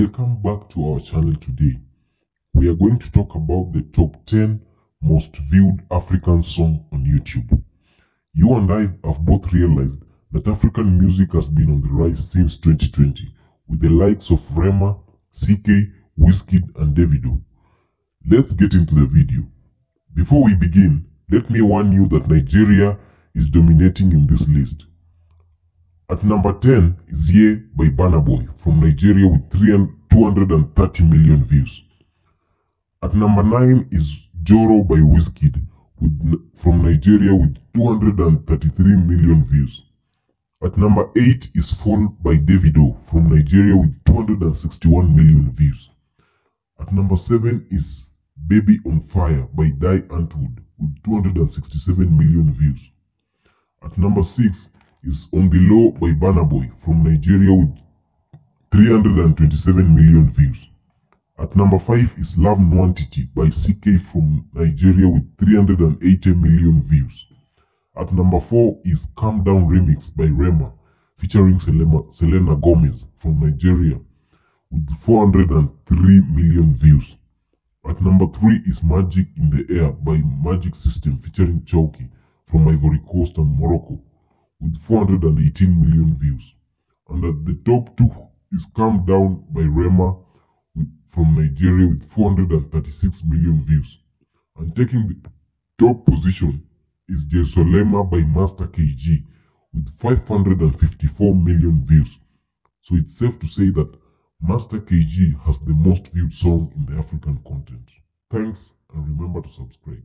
Welcome back to our channel today. We are going to talk about the top 10 most viewed African song on YouTube. You and I have both realized that African music has been on the rise since 2020 with the likes of Rema, CKay, Wizkid and Davido. Let's get into the video. Before we begin, let me warn you that Nigeria is dominating in this list. At number 10 is Ye by Burna Boy from Nigeria with 230 million views. At number 9 is Joro by Wizkid with, from Nigeria with 233 million views. At number 8 is Fall by Davido from Nigeria with 261 million views. At number 7 is Baby on Fire by Die Antwoord with 267 million views. At number 6 is On the Low by Burna Boy from Nigeria with 327 million views. At number 5 is Love Nwantiti by CKay from Nigeria with 380 million views. At number 4 is Calm Down Remix by Rema featuring Selena, Selena Gomez from Nigeria with 403 million views. At number 3 is Magic in the Air by Magic System featuring Chawki from Ivory Coast and Morocco with 418 million views. And at the top 2 is Calm Down by Rema with, from Nigeria with 436 million views. And taking the top position is Jerusalema by Master KG with 554 million views. So it's safe to say that Master KG has the most viewed song in the African content. Thanks and remember to subscribe.